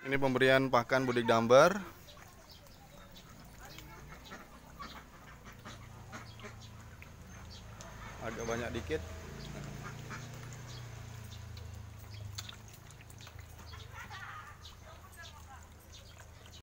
Ini pemberian pakan budik dambar. Agak banyak dikit.